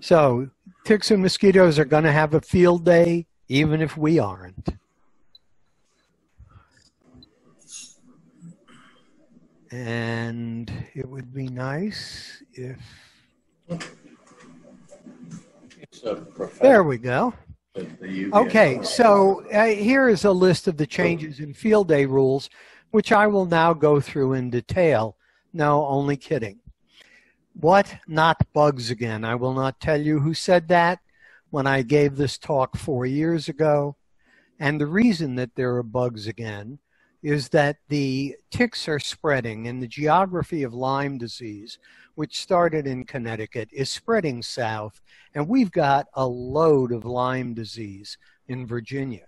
So, ticks and mosquitoes are going to have a field day, even if we aren't. And it would be nice if. There we go. Okay, so uh, here is a list of the changes in field day rules, which I will now go through in detail. No, only kidding. What? Not bugs again. I will not tell you who said that when I gave this talk four years ago. And the reason that there are bugs again is that the ticks are spreading and the geography of Lyme disease, which started in Connecticut, is spreading south. And we've got a load of Lyme disease in Virginia.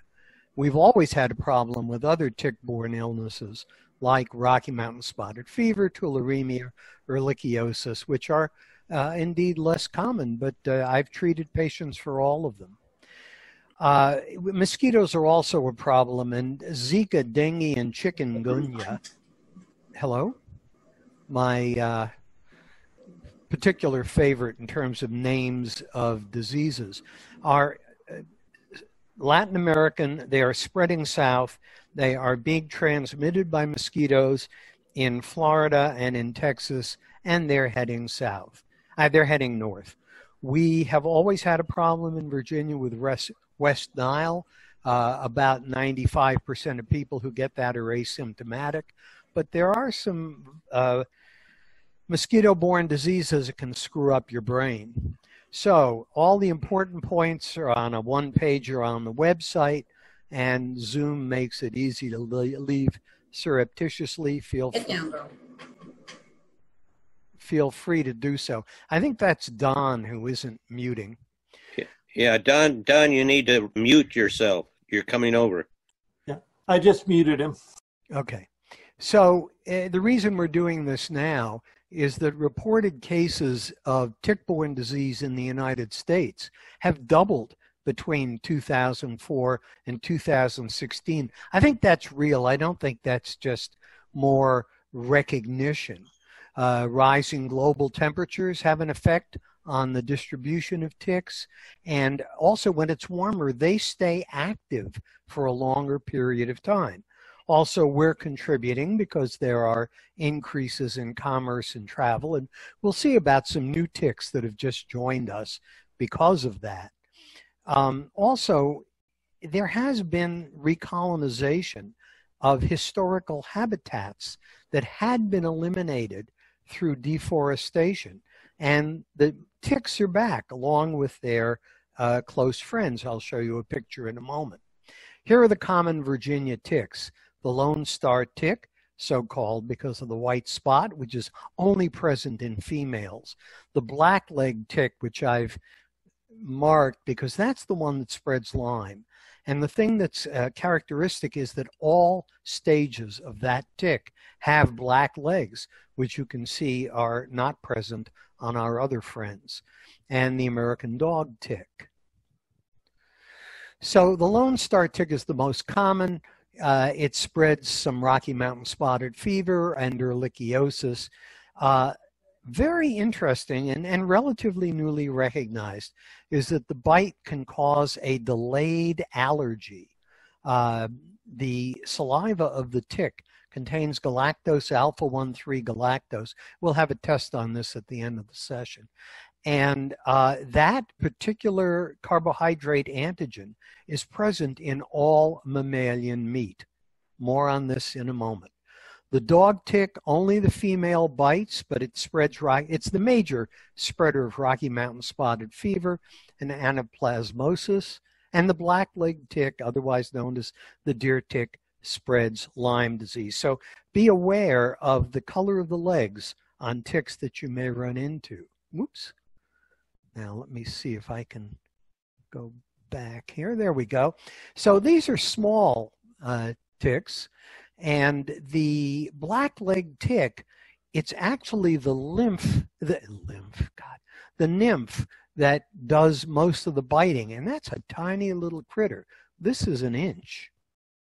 We've always had a problem with other tick-borne illnesses like Rocky Mountain spotted fever, tularemia, or ehrlichiosis, which are uh, indeed less common, but uh, I've treated patients for all of them. Uh, mosquitoes are also a problem, and Zika, dengue, and chikungunya. Hello? My uh, particular favorite in terms of names of diseases are uh, Latin American. They are spreading south. They are being transmitted by mosquitoes in Florida and in Texas, and they're heading south. Uh, they're heading north. We have always had a problem in Virginia with West Nile. Uh, about 95% of people who get that are asymptomatic, but there are some uh, mosquito borne diseases that can screw up your brain. So, all the important points are on a one pager on the website, and Zoom makes it easy to leave surreptitiously. Feel free, feel free to do so. I think that's Don who isn't muting. Yeah, Don, Don, you need to mute yourself. You're coming over. Yeah, I just muted him. Okay. So uh, the reason we're doing this now is that reported cases of tick-borne disease in the United States have doubled between 2004 and 2016. I think that's real. I don't think that's just more recognition. Uh, rising global temperatures have an effect on the distribution of ticks. And also, when it's warmer, they stay active for a longer period of time. Also, we're contributing because there are increases in commerce and travel. And we'll see about some new ticks that have just joined us because of that. Um, also, there has been recolonization of historical habitats that had been eliminated through deforestation. And the ticks are back along with their uh, close friends. I'll show you a picture in a moment. Here are the common Virginia ticks. The Lone Star tick, so called because of the white spot, which is only present in females. The black leg tick, which I've marked because that's the one that spreads Lyme. And the thing that's uh, characteristic is that all stages of that tick have black legs, which you can see are not present on our other friends, and the American dog tick. So the Lone Star tick is the most common. Uh, it spreads some Rocky Mountain spotted fever and ehrlichiosis. Uh, very interesting and, and relatively newly recognized is that the bite can cause a delayed allergy. Uh, the saliva of the tick contains galactose alpha 1 3 galactose. We'll have a test on this at the end of the session. And uh, that particular carbohydrate antigen is present in all mammalian meat. More on this in a moment. The dog tick, only the female bites, but it spreads right. It's the major spreader of Rocky Mountain spotted fever and anaplasmosis. And the black leg tick, otherwise known as the deer tick, spreads Lyme disease. So be aware of the color of the legs on ticks that you may run into. Whoops. Now let me see if I can go back here. There we go. So these are small uh, ticks, and the black leg tick, it's actually the lymph, the lymph, God, the nymph that does most of the biting, and that's a tiny little critter. This is an inch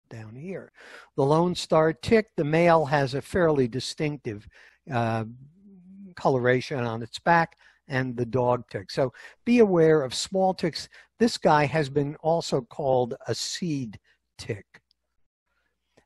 down here. The Lone Star tick, the male has a fairly distinctive uh, coloration on its back and the dog tick. So be aware of small ticks. This guy has been also called a seed tick.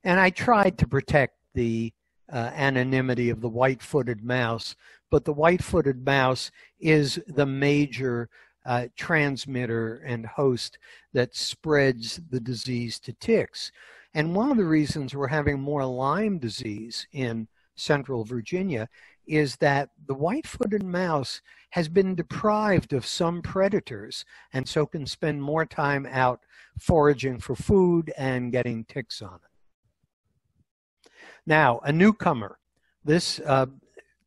And I tried to protect the uh, anonymity of the white-footed mouse, but the white-footed mouse is the major uh, transmitter and host that spreads the disease to ticks. And one of the reasons we're having more Lyme disease in central Virginia is that the white-footed mouse has been deprived of some predators and so can spend more time out foraging for food and getting ticks on it. Now, a newcomer. This uh,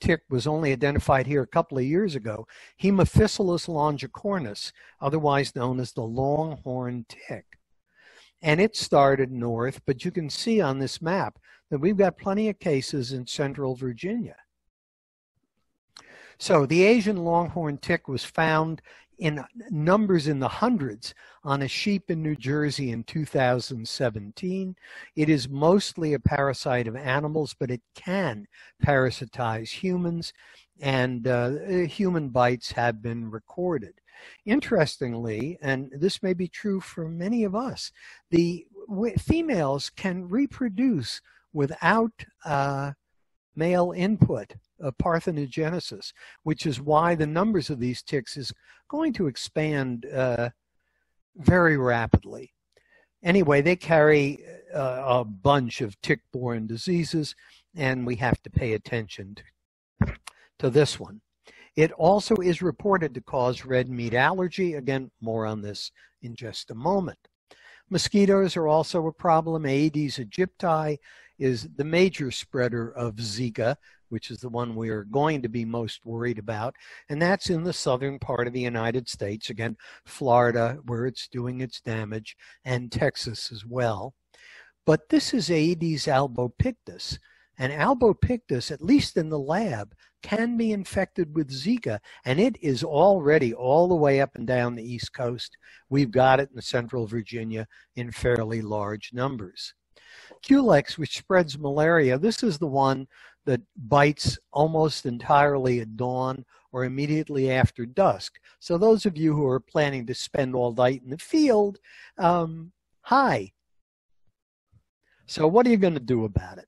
tick was only identified here a couple of years ago, Haemaphysalis longicornis, otherwise known as the longhorn tick. And it started north, but you can see on this map that we've got plenty of cases in central Virginia. So the Asian longhorn tick was found in numbers in the hundreds on a sheep in New Jersey in 2017. It is mostly a parasite of animals, but it can parasitize humans, and uh, human bites have been recorded. Interestingly, and this may be true for many of us, the females can reproduce without uh, male input of parthenogenesis, which is why the numbers of these ticks is going to expand uh, very rapidly. Anyway, they carry uh, a bunch of tick-borne diseases, and we have to pay attention to, to this one. It also is reported to cause red meat allergy. Again, more on this in just a moment. Mosquitoes are also a problem. Aedes aegypti is the major spreader of Zika, which is the one we are going to be most worried about. And that's in the southern part of the United States. Again, Florida, where it's doing its damage, and Texas as well. But this is Aedes albopictus. And albopictus, at least in the lab, can be infected with Zika, and it is already all the way up and down the East Coast. We've got it in central Virginia in fairly large numbers. Culex, which spreads malaria, this is the one that bites almost entirely at dawn or immediately after dusk. So those of you who are planning to spend all night in the field, um, hi. So what are you going to do about it?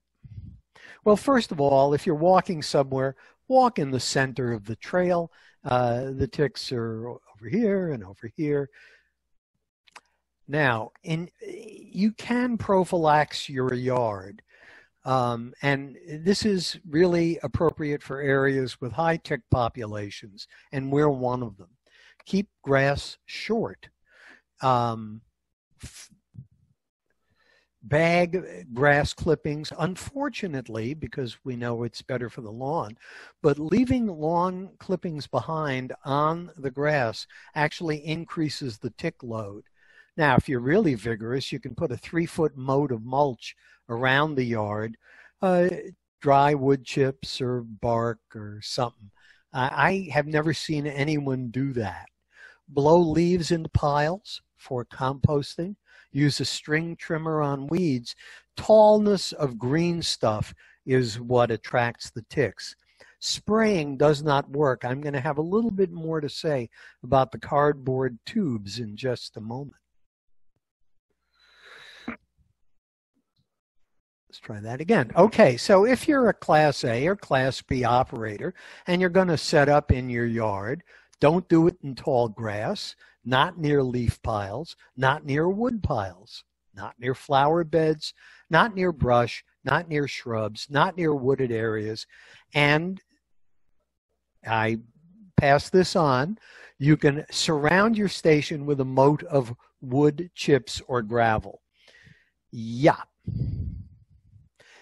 Well, first of all, if you're walking somewhere, walk in the center of the trail. Uh, the ticks are over here and over here. Now, in you can prophylax your yard. Um, and this is really appropriate for areas with high tick populations, and we're one of them. Keep grass short. Um, bag grass clippings, unfortunately, because we know it's better for the lawn, but leaving lawn clippings behind on the grass actually increases the tick load. Now, if you're really vigorous, you can put a three foot moat of mulch around the yard, uh, dry wood chips or bark or something. I have never seen anyone do that. Blow leaves into piles for composting. Use a string trimmer on weeds. Tallness of green stuff is what attracts the ticks. Spraying does not work. I'm going to have a little bit more to say about the cardboard tubes in just a moment. Let's try that again. Okay, so if you're a Class A or Class B operator and you're going to set up in your yard, don't do it in tall grass, not near leaf piles, not near wood piles, not near flower beds, not near brush, not near shrubs, not near wooded areas. And I pass this on. You can surround your station with a moat of wood chips or gravel. Yeah.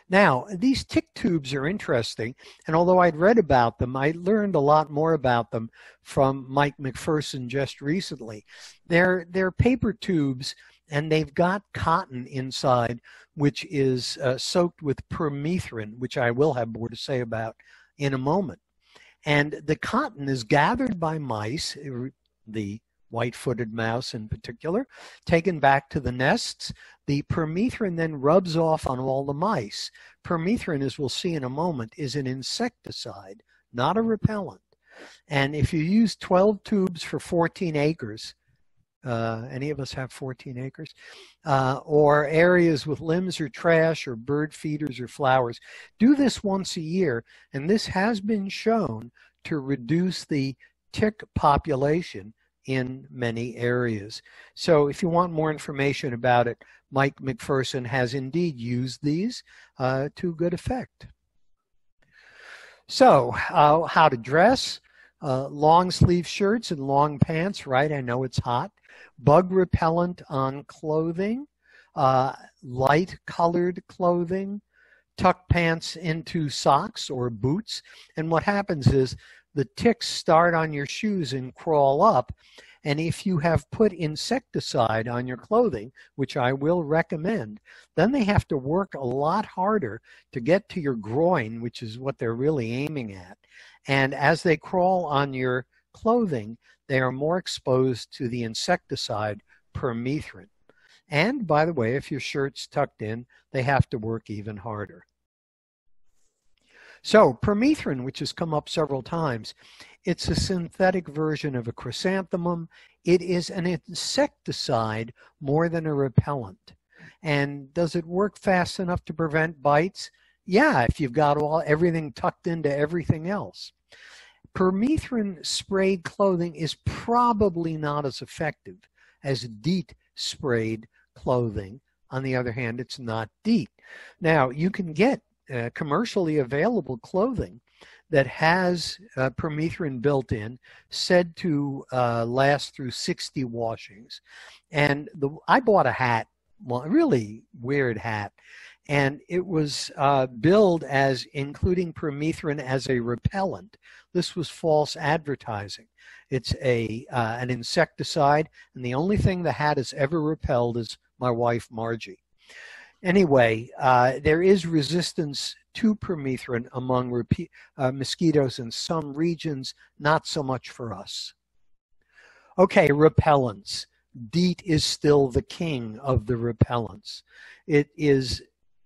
Now, these tick tubes are interesting, and although I'd read about them, I learned a lot more about them from Mike McPherson just recently. They're, they're paper tubes, and they've got cotton inside, which is uh, soaked with permethrin, which I will have more to say about in a moment. And the cotton is gathered by mice, the white-footed mouse in particular, taken back to the nests. The permethrin then rubs off on all the mice. Permethrin, as we'll see in a moment, is an insecticide, not a repellent. And if you use 12 tubes for 14 acres, uh, any of us have 14 acres, uh, or areas with limbs or trash or bird feeders or flowers, do this once a year. And this has been shown to reduce the tick population in many areas. So if you want more information about it, Mike McPherson has indeed used these uh, to good effect. So uh, how to dress, uh, long sleeve shirts and long pants, right? I know it's hot. Bug repellent on clothing, uh, light colored clothing, tuck pants into socks or boots. And what happens is the ticks start on your shoes and crawl up. And if you have put insecticide on your clothing, which I will recommend, then they have to work a lot harder to get to your groin, which is what they're really aiming at. And as they crawl on your clothing, they are more exposed to the insecticide permethrin. And by the way, if your shirt's tucked in, they have to work even harder. So permethrin, which has come up several times, it's a synthetic version of a chrysanthemum. It is an insecticide more than a repellent. And does it work fast enough to prevent bites? Yeah, if you've got all everything tucked into everything else. Permethrin sprayed clothing is probably not as effective as DEET sprayed clothing. On the other hand, it's not DEET. Now, you can get uh, commercially available clothing that has uh, permethrin built in, said to uh, last through 60 washings. And the I bought a hat, well, a really weird hat, and it was uh, billed as including permethrin as a repellent. This was false advertising. It's a uh, an insecticide, and the only thing the hat has ever repelled is my wife Margie anyway, uh, there is resistance to permethrin among repeat, uh, mosquitoes in some regions, not so much for us. Okay, repellents. DEET is still the king of the repellents. It is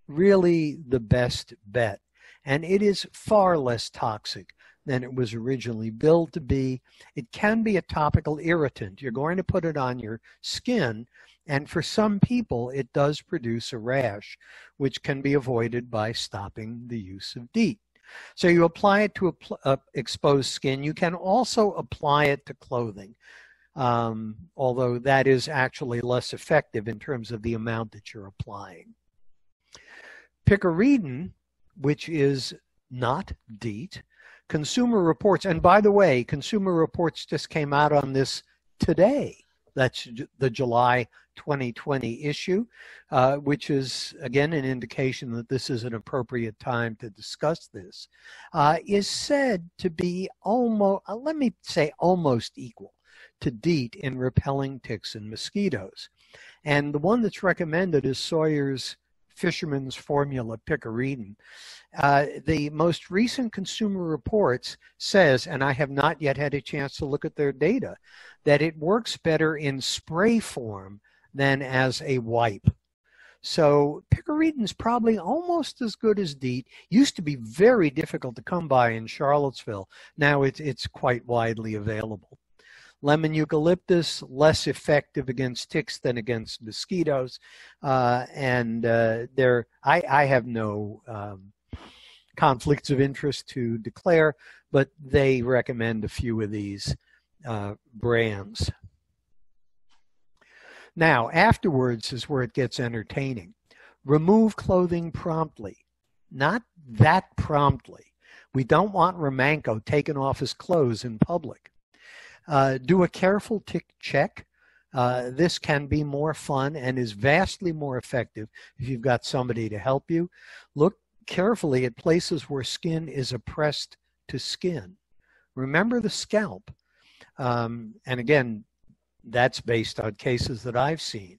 really the best bet, and it is far less toxic than it was originally billed to be. It can be a topical irritant. You're going to put it on your skin, and for some people, it does produce a rash, which can be avoided by stopping the use of DEET. So you apply it to uh, exposed skin. You can also apply it to clothing, um, although that is actually less effective in terms of the amount that you're applying. Picaridin, which is not DEET, Consumer Reports, and by the way, Consumer Reports just came out on this today. That's the July 2020 issue, uh, which is again an indication that this is an appropriate time to discuss this, uh, is said to be almost, uh, let me say almost equal to DEET in repelling ticks and mosquitoes. And the one that's recommended is Sawyer's Fisherman's Formula Picaridin. Uh, the most recent Consumer Reports says, and I have not yet had a chance to look at their data, that it works better in spray form than as a wipe. So picaridin is probably almost as good as DEET. Used to be very difficult to come by in Charlottesville. Now it's, it's quite widely available. Lemon eucalyptus, less effective against ticks than against mosquitoes. Uh, and uh, there, I, I have no um, conflicts of interest to declare, but they recommend a few of these uh, brands. Now, afterwards is where it gets entertaining. Remove clothing promptly. Not that promptly. We don't want Romanko taking off his clothes in public. Uh, do a careful tick check. Uh, this can be more fun and is vastly more effective if you've got somebody to help you. Look carefully at places where skin is oppressed to skin. Remember the scalp. Um, and again, that's based on cases that I've seen.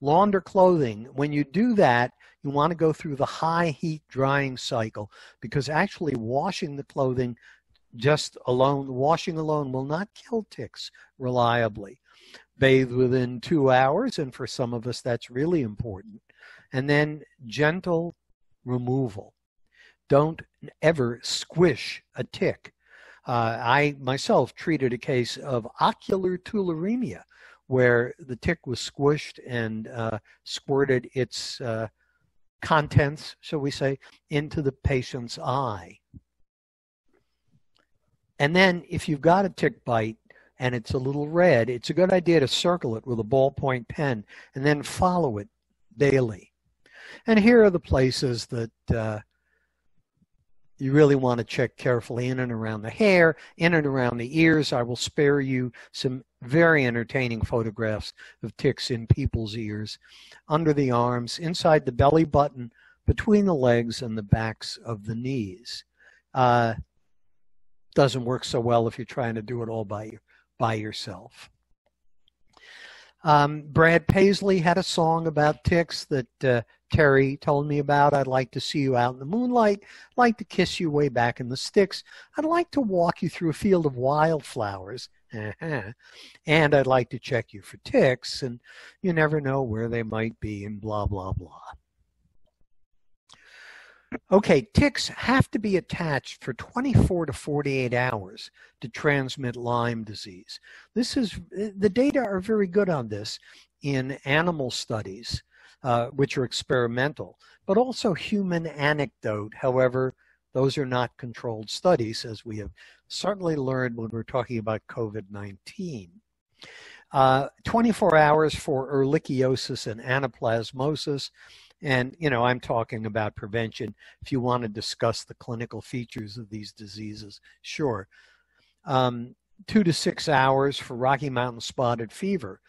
Launder clothing, when you do that, you want to go through the high heat drying cycle because actually washing the clothing just alone, washing alone will not kill ticks reliably. Bathe within two hours, and for some of us that's really important. And then gentle removal. Don't ever squish a tick. Uh, I myself treated a case of ocular tularemia, where the tick was squished and uh, squirted its uh, contents, shall we say, into the patient's eye. And then if you've got a tick bite and it's a little red, it's a good idea to circle it with a ballpoint pen and then follow it daily. And here are the places that uh, you really want to check carefully in and around the hair, in and around the ears. I will spare you some very entertaining photographs of ticks in people's ears, under the arms, inside the belly button, between the legs and the backs of the knees. Uh, doesn't work so well if you're trying to do it all by, by yourself. Um, Brad Paisley had a song about ticks that uh, Terry told me about. I'd like to see you out in the moonlight. I'd like to kiss you way back in the sticks. I'd like to walk you through a field of wildflowers. And I'd like to check you for ticks, and you never know where they might be, and blah, blah, blah. Okay, ticks have to be attached for 24 to 48 hours to transmit Lyme disease. This is eh, the data are very good on this in animal studies, uh, which are experimental, but also human anecdote. However, those are not controlled studies, as we have certainly learned when we're talking about COVID-19. Uh, 24 hours for ehrlichiosis and anaplasmosis and, you know, I'm talking about prevention. If you want to discuss the clinical features of these diseases, sure. Um, two to six hours for Rocky Mountain spotted fever.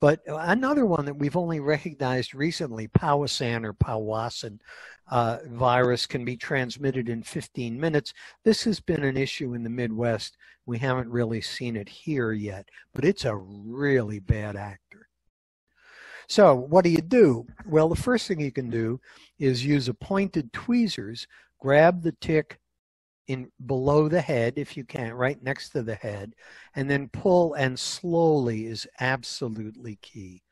But another one that we've only recognized recently, Powassan or Powassan uh, virus, can be transmitted in 15 minutes. This has been an issue in the Midwest. We haven't really seen it here yet, but it's a really bad actor. So what do you do? Well, the first thing you can do is use a pointed tweezers, grab the tick in below the head if you can, right next to the head, and then pull and slowly is absolutely key.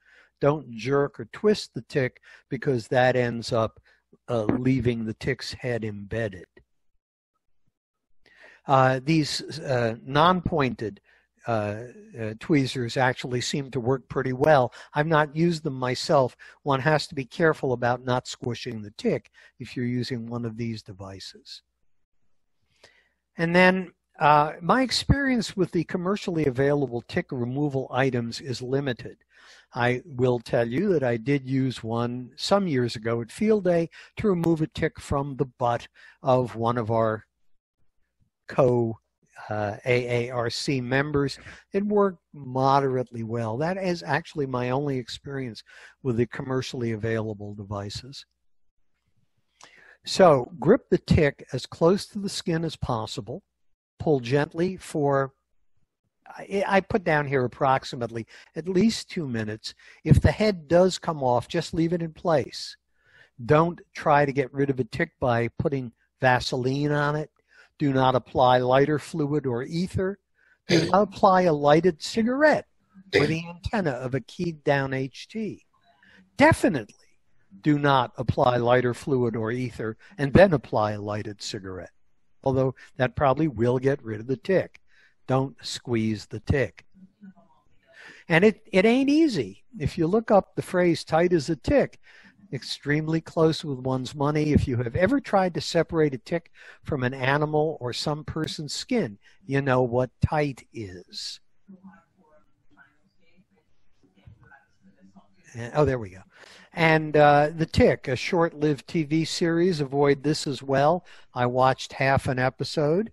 Don't jerk or twist the tick because that ends up uh, leaving the tick's head embedded. Uh, these uh, non-pointed uh, uh, tweezers actually seem to work pretty well. I've not used them myself. One has to be careful about not squishing the tick if you're using one of these devices. And then uh, my experience with the commercially available tick removal items is limited. I will tell you that I did use one some years ago at field day to remove a tick from the butt of one of our co uh, AARC members. It worked moderately well. That is actually my only experience with the commercially available devices. So grip the tick as close to the skin as possible. Pull gently for, I put down here approximately at least two minutes. If the head does come off, just leave it in place. Don't try to get rid of a tick by putting Vaseline on it do not apply lighter fluid or ether. Do not apply a lighted cigarette or the antenna of a keyed down HT. Definitely do not apply lighter fluid or ether and then apply a lighted cigarette, although that probably will get rid of the tick. Don't squeeze the tick. And it, it ain't easy. If you look up the phrase tight as a tick, extremely close with one's money. If you have ever tried to separate a tick from an animal or some person's skin, you know what tight is. oh, there we go. And uh, The Tick, a short lived TV series. Avoid this as well. I watched half an episode.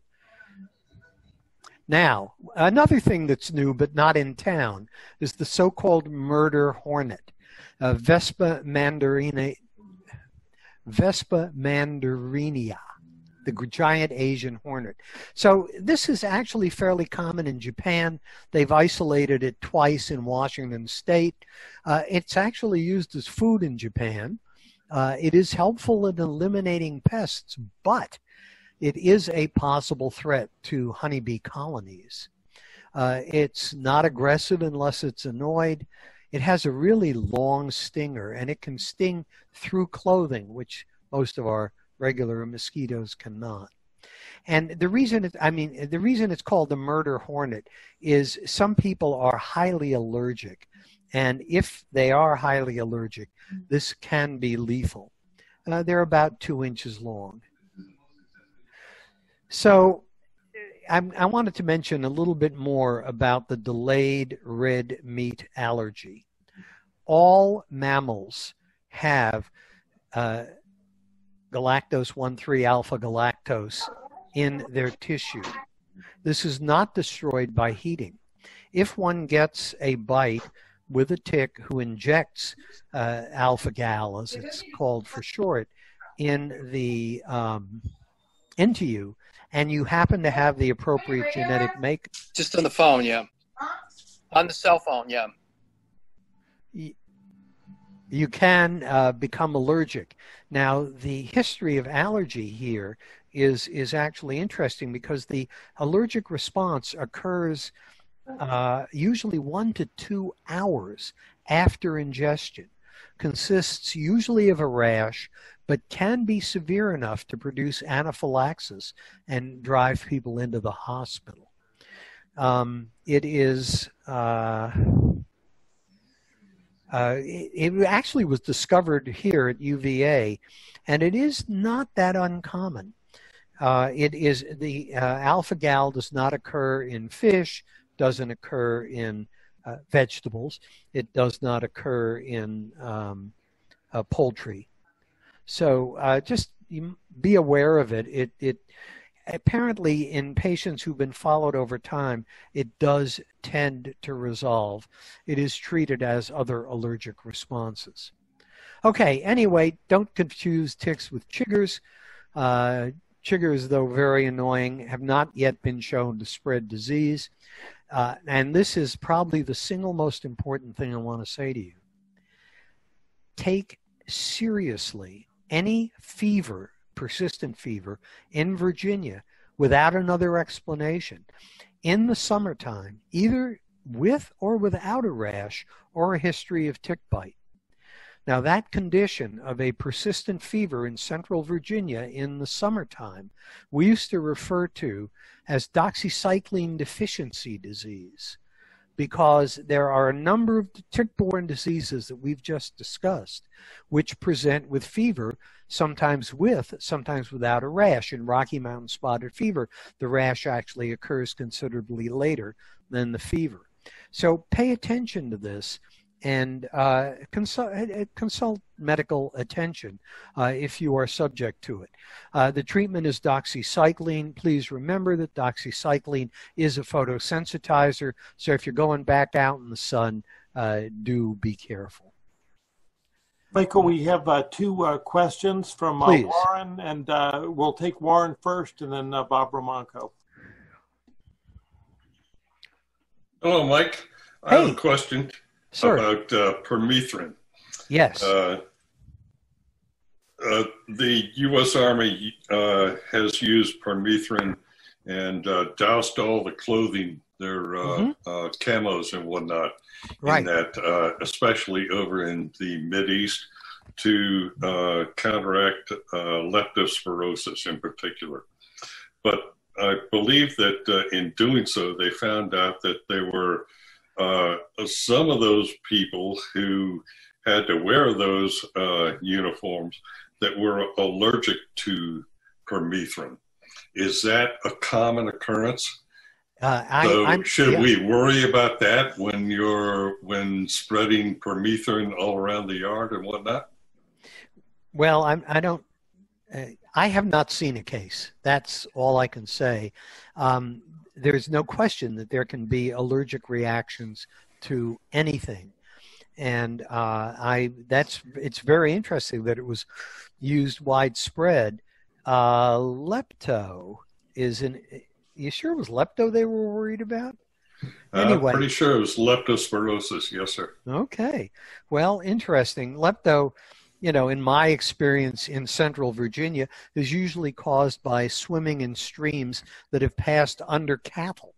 Now, another thing that's new but not in town is the so called murder hornet uh, Vespa mandarina, Vespa mandarinia, the giant Asian hornet. So this is actually fairly common in Japan. They've isolated it twice in Washington State. Uh, it's actually used as food in Japan. Uh, it is helpful in eliminating pests, but it is a possible threat to honeybee colonies. Uh, it's not aggressive unless it's annoyed. It has a really long stinger and it can sting through clothing, which most of our regular mosquitoes cannot. And the reason it, I mean, the reason it's called the murder hornet is some people are highly allergic. And if they are highly allergic, this can be lethal. Uh, they're about two inches long. So I, I wanted to mention a little bit more about the delayed red meat allergy. All mammals have uh, galactose 1,3 alpha galactose in their tissue. This is not destroyed by heating. If one gets a bite with a tick who injects uh, alpha gal, as it's called for short, in the um, into you, and you happen to have the appropriate genetic make. Just on the phone, yeah. On the cell phone, yeah. You can uh, become allergic. Now, the history of allergy here is is actually interesting because the allergic response occurs uh, usually one to two hours after ingestion. Consists usually of a rash, but can be severe enough to produce anaphylaxis and drive people into the hospital. Um, it is. Uh, uh, it, it, actually was discovered here at UVA, and it is not that uncommon. Uh, it is the uh, alpha gal does not occur in fish, doesn't occur in uh, vegetables, it does not occur in um, uh, poultry. So uh, just be aware of it. It it apparently in patients who've been followed over time, it does tend to resolve. It is treated as other allergic responses. Okay, anyway, don't confuse ticks with chiggers. Uh, chiggers, though very annoying, have not yet been shown to spread disease. Uh, and this is probably the single most important thing I want to say to you. Take seriously any fever, persistent fever, in Virginia without another explanation in the summertime, either with or without a rash or a history of tick bite. Now, that condition of a persistent fever in central Virginia in the summertime, we used to refer to as doxycycline deficiency disease because there are a number of tick-borne diseases that we've just discussed which present with fever sometimes with sometimes without a rash. In rocky mountain spotted fever the rash actually occurs considerably later than the fever. So pay attention to this and uh, consult, uh, consult medical attention uh, if you are subject to it. Uh, the treatment is doxycycline. Please remember that doxycycline is a photosensitizer, so if you're going back out in the sun, uh, do be careful. Michael, we have uh, two questions from Warren, and we'll take Warren first and then Bob Romanko. Hello, Mike. I have a question sure. about uh, permethrin. Yes. Uh, uh, the U.S. Army uh, has used permethrin and uh, doused all the clothing, their uh, mm-hmm. camos and whatnot, right. in that, especially over in the Mid East, to counteract leptospirosis in particular. But I believe that in doing so, they found out that they were uh, some of those people who had to wear those uh, uniforms that were allergic to permethrin. Is that a common occurrence? Uh, I, so I'm, should yeah. we worry about that when you're when spreading permethrin all around the yard and whatnot? Well, I'm, I don't. Uh, I have not seen a case. That's all I can say. Um, there's no question that there can be allergic reactions to anything and uh, I that's it's very interesting that it was used widespread. Uh, lepto is an. You sure it was lepto they were worried about? Anyway, uh, pretty sure it was leptospirosis. Yes, sir. Okay, well, interesting. Lepto you know, in my experience in central Virginia, is usually caused by swimming in streams that have passed under cattle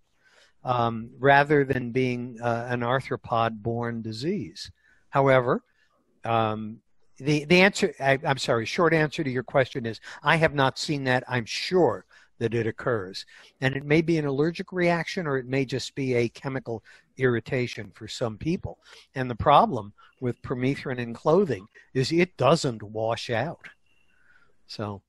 um, rather than being uh, an arthropod borne disease. However, um, the, the answer, I, am sorry, short answer to your question is I have not seen that. I'm sure that it occurs. And it may be an allergic reaction or it may just be a chemical irritation for some people. And the problem with permethrin in clothing is it doesn't wash out. So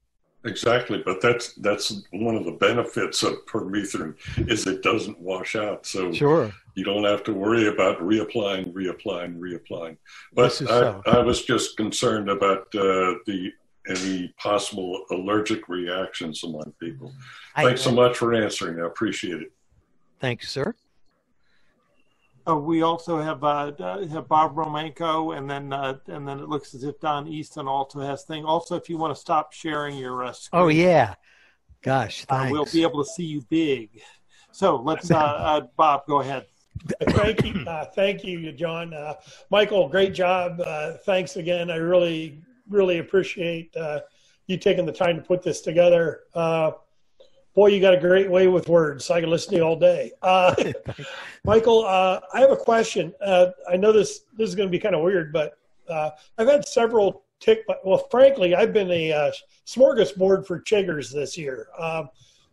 Exactly, but that's that's one of the benefits of permethrin is it doesn't wash out, so sure you don't have to worry about reapplying, reapplying, reapplying. But I, so. I, was just concerned about uh, the any possible allergic reactions among people. Thanks I, so much for answering. I appreciate it. Thanks, sir. Uh, we also have uh, have Bob Romanko, and then uh, and then it looks as if Don Easton also has thing. Also, if you want to stop sharing your uh, screen, oh yeah, gosh, uh, we'll be able to see you big. So let's, uh, Bob, go ahead. thank you, thank you, John. Michael, great job. thanks again. I really really appreciate you taking the time to put this together boy, you got a great way with words. I can listen to you all day. Uh, Michael, uh, I have a question. Uh, I know this this is going to be kind of weird, but uh, I've had several tick. Well, frankly, I've been a uh, smorgasbord for chiggers this year. Um,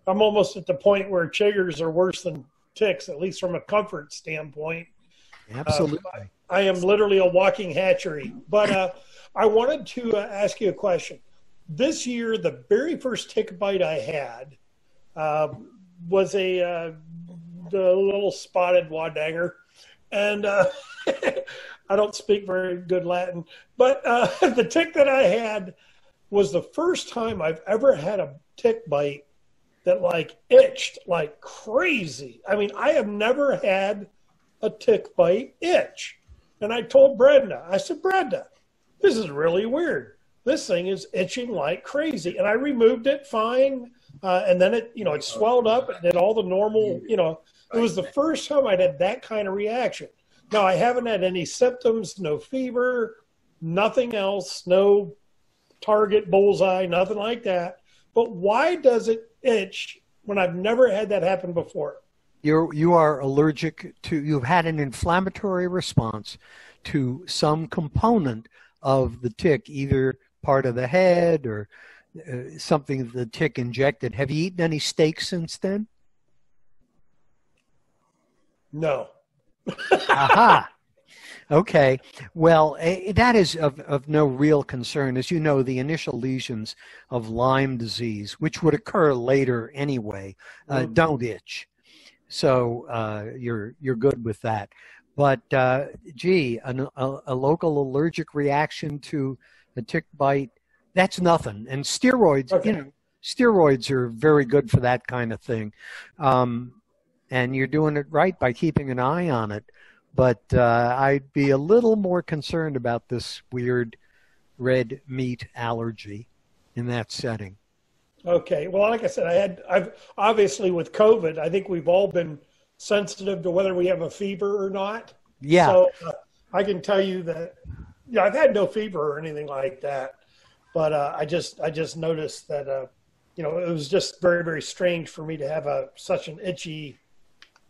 I'm almost at the point where chiggers are worse than ticks, at least from a comfort standpoint. Absolutely. I, I, am literally a walking hatchery. But I wanted to ask you a question. This year, the very first tick bite I had uh, was a uh, the little spotted wadanger, and uh, I don't speak very good Latin, but uh, the tick that I had was the first time I've ever had a tick bite that like itched like crazy. I mean, I have never had a tick bite itch. And I told Brenda, I said, Brenda, this is really weird. This thing is itching like crazy. And I removed it fine uh, and then it, you know, it swelled up and did all the normal, you know, it was the first time I'd had that kind of reaction. Now I haven't had any symptoms, no fever, nothing else, no target bullseye, nothing like that. But why does it itch when I've never had that happen before? You're you are allergic to you've had an inflammatory response to some component of the tick, either part of the head or uh, something the tick injected. Have you eaten any steak since then? No. Aha. Okay. Well, that is of, of no real concern. As you know, the initial lesions of Lyme disease, which would occur later anyway, uh, mm-hmm. don't itch. So uh, you're you're good with that. But uh, gee, an, a, a, local allergic reaction to a tick bite that's nothing. And steroids, okay. you know, steroids are very good for that kind of thing. Um, and you're doing it right by keeping an eye on it. But uh, I'd be a little more concerned about this weird red meat allergy in that setting. Okay. Well, like I said, I had, I've obviously with COVID, I think we've all been sensitive to whether we have a fever or not. Yeah. So uh, I can tell you that, yeah, I've had no fever or anything like that. But uh, I just I just noticed that uh, you know it was just very very strange for me to have a such an itchy.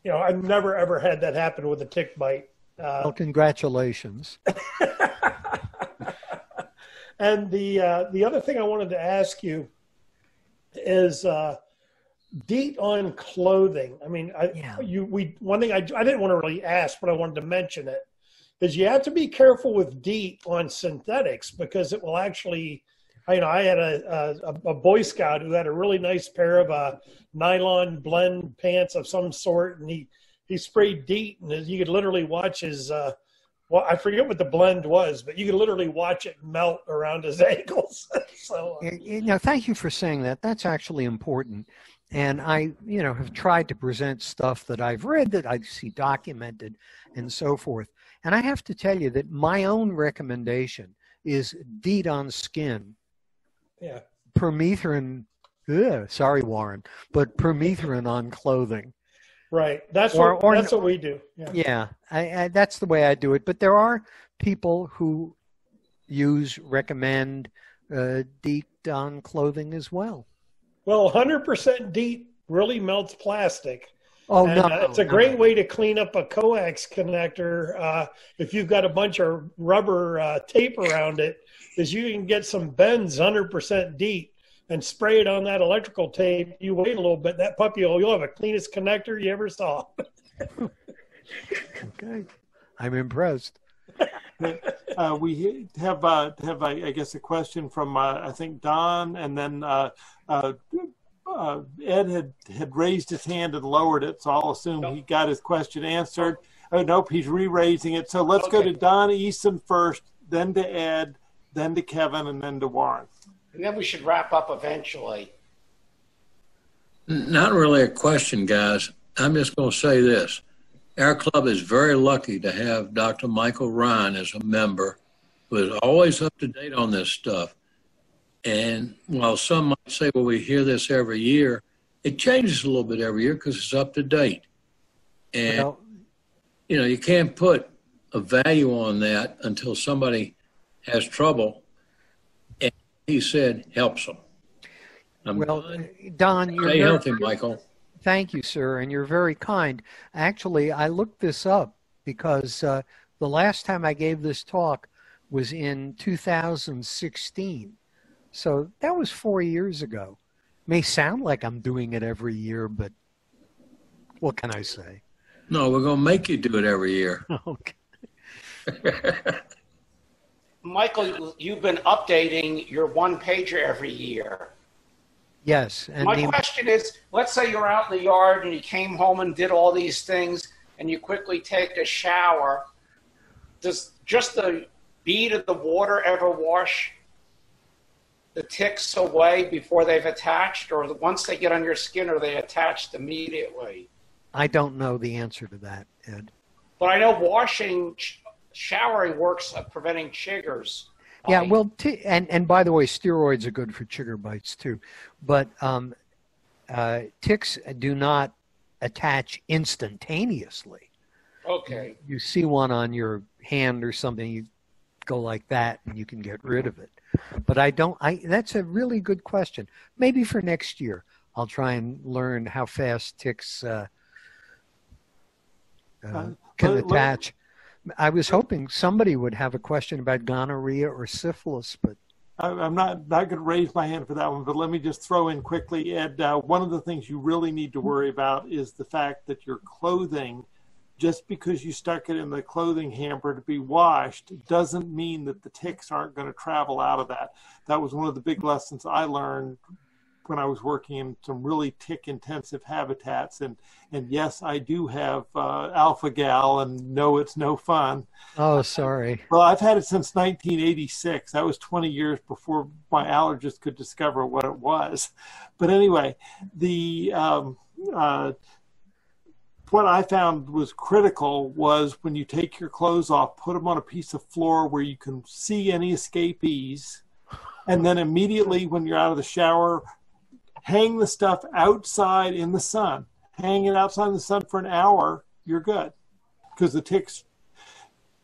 You know, I've never ever had that happen with a tick bite. Uh, well, congratulations. and the uh, the other thing I wanted to ask you is DEET on clothing. I mean, I, yeah. you we one thing I I didn't want to really ask, but I wanted to mention it is you have to be careful with DEET on synthetics because it will actually you know, I had a, a, a Boy Scout who had a really nice pair of uh, nylon blend pants of some sort, and he he sprayed DEET, and you could literally watch his. Uh, well, I forget what the blend was, but you could literally watch it melt around his ankles. so, uh, you know, thank you for saying that. That's actually important. And I, you know, have tried to present stuff that I've read that I see documented and so forth. And I have to tell you that my own recommendation is DEET on skin yeah. permethrin. Ugh, sorry, Warren, but permethrin on clothing. Right. That's or, what or, that's what we do. Yeah. Yeah. I, I, that's the way I do it. But there are people who use recommend uh, DEET on clothing as well. Well, 100% DEET really melts plastic. Oh and, no! Uh, it's a great no. way to clean up a coax connector. Uh, if you've got a bunch of rubber uh, tape around it, is you can get some Ben's 100% DEET and spray it on that electrical tape. You wait a little bit, that puppy will you'll have a cleanest connector you ever saw. okay, I'm impressed. uh, we have uh, have I, I, guess a question from uh, I think Don, and then uh, uh, uh, Ed had had raised his hand and lowered it, so I'll assume nope. he got his question answered. Oh nope, he's re-raising it. So let's okay. go to Don Easton first, then to Ed, then to Kevin, and then to Warren. And then we should wrap up eventually. Not really a question, guys. I'm just going to say this. Our club is very lucky to have Dr. Michael Rein as a member who is always up to date on this stuff. And while some might say, well, we hear this every year, it changes a little bit every year because it's up to date. And, well, you know, you can't put a value on that until somebody has trouble. And he said, helps them. I'm well, done. Don, you're Stay healthy, Michael. Thank you, sir, and you're very kind. Actually, I looked this up because uh, the last time I gave this talk was in 2016. So that was four years ago. May sound like I'm doing it every year, but what can I say? No, we're going to make you do it every year. okay. Michael, you've been updating your one pager every year. Yes. And My the, question is let's say you're out in the yard and you came home and did all these things and you quickly take a shower. Does just the bead of the water ever wash the ticks away before they've attached, or once they get on your skin, are they attached immediately? I don't know the answer to that, Ed. But I know washing, showering works at preventing chiggers. Yeah, well, t- and and by the way, steroids are good for chigger bites too, but um, uh, ticks do not attach instantaneously. Okay. You, you see one on your hand or something, you go like that, and you can get rid of it. But I don't. I that's a really good question. Maybe for next year, I'll try and learn how fast ticks uh, uh, uh can attach. I was hoping somebody would have a question about gonorrhea or syphilis, but I'm not not going to raise my hand for that one. But let me just throw in quickly, Ed. Uh, one of the things you really need to worry about is the fact that your clothing, just because you stuck it in the clothing hamper to be washed, doesn't mean that the ticks aren't going to travel out of that. That was one of the big lessons I learned when I was working in some really tick intensive habitats. And, and yes, I do have uh, alpha gal and no, it's no fun. Oh, sorry. Well, I've had it since 1986. That was 20 years before my allergist could discover what it was. But anyway, the, um, uh, what I found was critical was when you take your clothes off, put them on a piece of floor where you can see any escapees. And then immediately when you're out of the shower, hang the stuff outside in the sun. Hang it outside in the sun for an hour, you're good. Because the ticks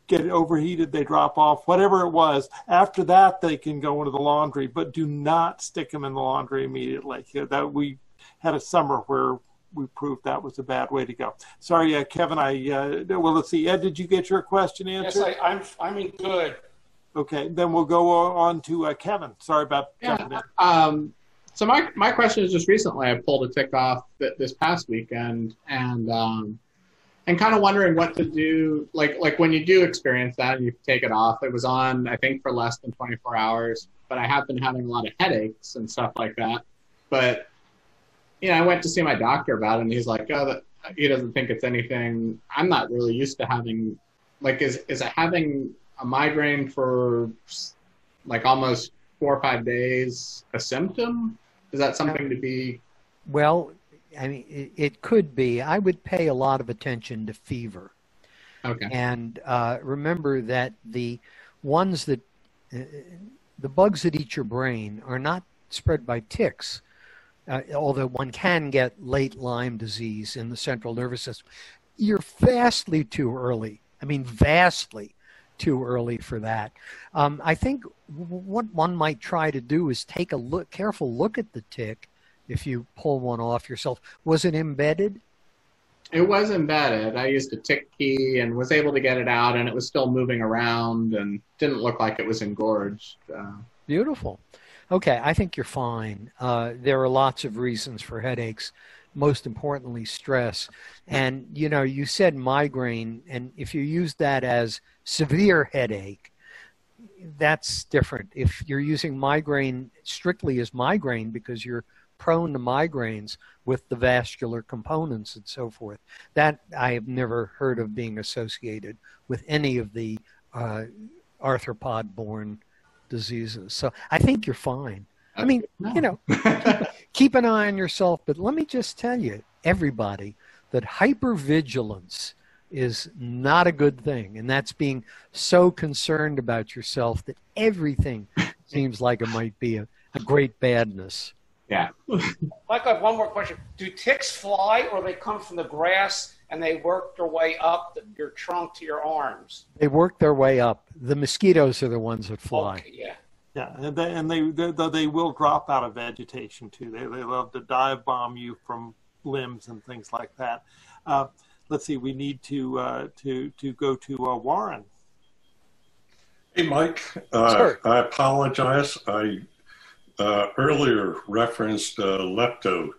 get overheated, they drop off, whatever it was. After that, they can go into the laundry, but do not stick them in the laundry immediately. That we had a summer where we proved that was a bad way to go. Sorry, uh, Kevin. I uh, well, let's see. Ed, did you get your question answered? Yes, I, am I'm, I'm good. Okay, then we'll go on to uh, Kevin. Sorry about yeah, jumping in. Um, so my my question is just recently I pulled a tick off th- this past weekend and um, and kind of wondering what to do like like when you do experience that and you take it off. It was on I think for less than 24 hours, but I have been having a lot of headaches and stuff like that. But you know, I went to see my doctor about it, and he's like, "Oh, he doesn't think it's anything." I'm not really used to having like is is it having a migraine for like almost four or five days a symptom? Is that something to be? Well, I mean, it, it could be. I would pay a lot of attention to fever. Okay. And uh, remember that the ones that, uh, the bugs that eat your brain are not spread by ticks, uh, although one can get late Lyme disease in the central nervous system. You're vastly too early. I mean, vastly too early for that. Um, I think what one might try to do is take a look, careful look at the tick if you pull one off yourself. Was it embedded? It was embedded. I used a tick key and was able to get it out, and it was still moving around and didn't look like it was engorged. Uh, Beautiful. Okay, I think you're fine. Uh, there are lots of reasons for headaches, most importantly, stress. And, you know, you said migraine, and if you use that as severe headache, that's different. If you're using migraine strictly as migraine because you're prone to migraines with the vascular components and so forth, that I have never heard of being associated with any of the uh, arthropod borne diseases. So I think you're fine. I mean, you know, keep, keep an eye on yourself, but let me just tell you, everybody, that hypervigilance is not a good thing. And that's being so concerned about yourself that everything seems like it might be a, a great badness. Yeah. Mike, I have one more question. Do ticks fly or they come from the grass and they work their way up your trunk to your arms? They work their way up. The mosquitoes are the ones that fly. Okay, yeah. Yeah, and they and they they, they will drop out of vegetation too. They they love to dive bomb you from limbs and things like that. Uh, let's see, we need to uh, to to go to uh, Warren. Hey, Mike. Uh, I apologize. I uh, earlier referenced uh, lepto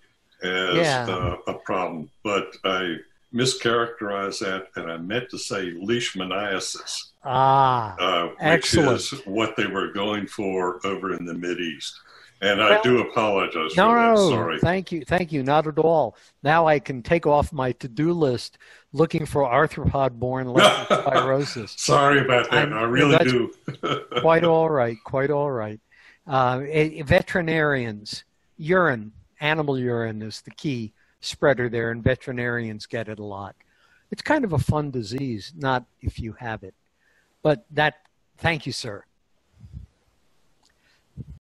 as Yeah. uh, a problem, but I mischaracterized that, and I meant to say leishmaniasis, Ah, uh, which Excellent. is what they were going for over in the Mid East. And I do apologize no, for that. no, Sorry. thank you, thank you, not at all. Now I can take off my to-do list looking for arthropod-borne leptospirosis. Sorry about that. I'm- I really do. quite all right, quite all right. Uh, eh, veterinarians, urine, animal urine is the key spreader there, and veterinarians get it a lot. It's kind of a fun disease, not if you have it. But that, thank you, sir.